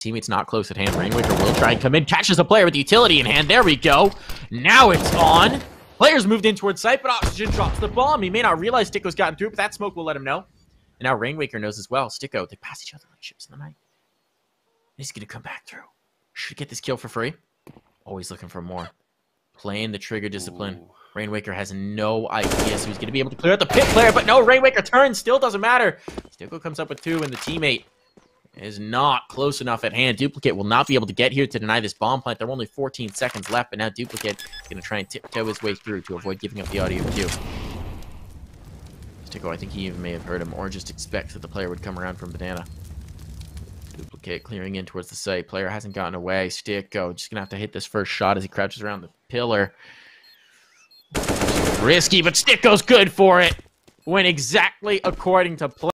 Teammate's not close at hand. Rainwaker will try and come in. Catches a player with utility in hand. There we go. Now it's on. Players moved in towards site, but Oxygen drops the bomb. He may not realize STYKO's gotten through, but that smoke will let him know. And now Rainwaker knows as well. STYKO, they pass each other like ships in the night. He's going to come back through. Should get this kill for free. Always looking for more. Playing the trigger discipline. Ooh. Rainwaker has no idea, so he's going to be able to clear out the pit player, but no, Rainwaker turns, still doesn't matter. STYKO comes up with two, and the teammate is not close enough at hand. Duplicate will not be able to get here to deny this bomb plant. There are only 14 seconds left, but now Duplicate is going to try and tiptoe his way through to avoid giving up the audio cue. STYKO, I think he even may have heard him, or just expect that the player would come around from Banana. Duplicate clearing in towards the site. Player hasn't gotten away. STYKO just going to have to hit this first shot as he crouches around the pillar. Risky, but STYKO's good for it. Went exactly according to plan.